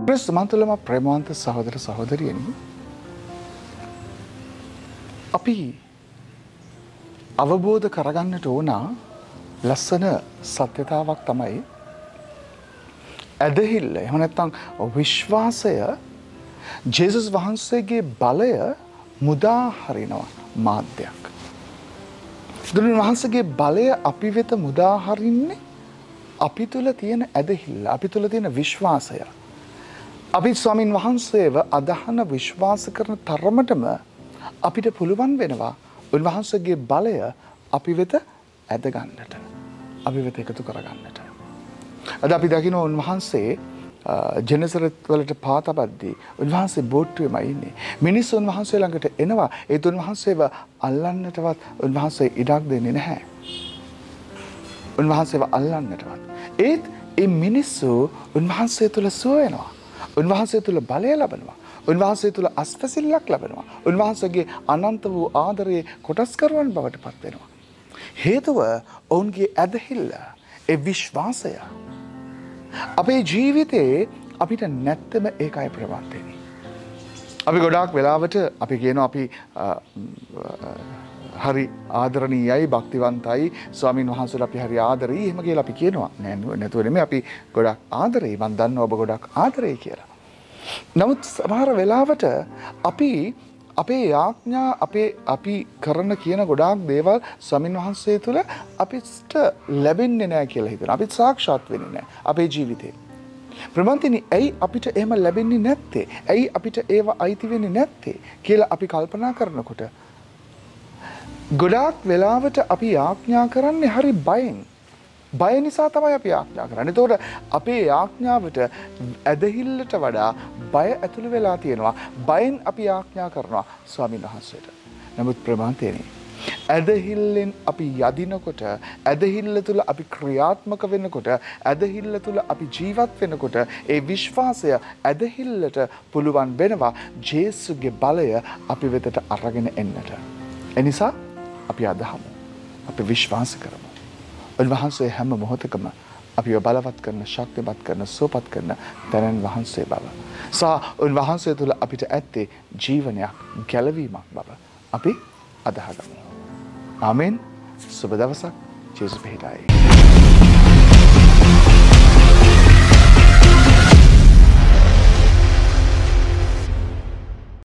ප්‍රස් මන්තුලම ප්‍රේමවන්ත සහෝදර සහෝදරියනි අපි අවබෝධ කරගන්නට ඕනා ලස්සන සත්‍යතාවක් තමයි ඇදහිල්ල එම නැත්තං විශ්වාසය ජේසුස් වහන්සේගේ බලය මුදා හරිනවා මාධ්‍යයක්. දුරුන් වහන්සගේ බලය අපි වෙත මුදාහරින්නේ අපි තුළ තියෙන ඇදහිල්ල අපි තුළ තියෙන විශ්වාසය. අපි ස්වාමින් වහන්සේව අදහන විශ්වාස කරන තරමටම අපිට පුළුවන් වෙනවා උන්වහන්සගේ බලය අපි වෙත ඇදගන්නට අපි වෙත එකතු කරගන්නට. අද අපි දකින උන්වහන්සේ ජනසරත්වලට පාතබද්දී උන්වහන්සේ බෝට්ටුවම ඉන්නේ. මිනිස් උන්වහන්සේ ළඟට එනවා ඒත් උන්වහන්සේව අල්ලන්නටවත් උන්වහන්සේ ඉඩක් දෙන්නේ නැහැ. උන්වහන්සේව අල්ලන්නටවත්. ඒත් ඒ මිනිස්සු උන්වහන්සේ තුළ සුවයනවා. උන්වහන්සේ තුළ බලය ලබනවා. උන්වහන්සේ තුළ අස්පසිල්ලක් ලබෙනවා. උන්වහන්සගේ අනන්ත වූ ආදරයේ කොටස්කරුවන් බවට පත්වෙනවා. හේතුව ඔවුන්ගේ ඇදහිල්ල එ විශ්වාසය. අපේ ජීවිතයේ අපිට නැත්තම ඒකයි ප්‍රවන්තෙන. අපි ගොඩාක් වෙලාවට අපි කියන අපි හරි ආදරණීයයි භක්තිවන්තයි ස්වාමීන් වහන්සට අපි හරි ආදරී එහෙමගේ අපි කියනවා නැනුව නැතුවනම අපි ගොඩක් ආදරේ මන් දන්න ඔබ ගොඩක් ආදරය කියලා. නමුත් සමහර වෙලාවට අපි අපේ යාඥා අපේ අපි කරන කියන ගොඩාක් දේවල් ස්වමින් වහන්සේ තුළ අපිට ලැබෙන්නේ නෑ කියලා හිතන අපිත් සාක්ෂාත් වෙන නෑ අපේ ජීවිතේ. ප්‍රමන්තිනි ඇයි අපිට එහෙම ලැබෙන්නේ නැත්තේ ඇයි අපිට ඒවා අයිතිවෙන්නේ නැත්තේ කියලා අපි කල්පනා කරනකොට. ගොඩාක් වෙලාවට අපි යාඥා කරන්නේ හරි බයෙන්. බය නිසා තමයි අපි ආඥා කරන්න. තෝට අපේ යාඥාවට ඇදහිල්ලට වඩා බය ඇතුළ වෙලා තියෙනවා. බයෙන් අපි යාඥා කරනවා ස්වාමීන් වහන්සේට. නමුත් ප්‍රමාන්තයනේ. ඇදහිල්ලෙන් අපි යදිනකොට ඇදහිල්ල තුළ අපි ක්‍රියාත්මක වෙනකොට ඇදහිල්ල තුළ අපි ජීවත් වෙනකොට ඒ විශ්වාසය ඇදහිල්ලට පුළුවන් වෙනවා ජේසුගේ බලය අපි වෙතට අරගෙන එන්නට. එනිසා අපි අදහමු. අපි විශ්වාස කරමු. උන්වහන්සේ හැම මොහොතකම අපිව බලවත් කරන ශක්තිමත් කරන සුවපත් කරන තැනන් වහන්සේ බව. සා උන්වහන්සේ තුළ අපිට ඇත්තේ ජීවනයක් ගැලවීමක් බව. අපි අදහගමු. ආමෙන් සුබ දවසක් ජේසු පිහිටයි.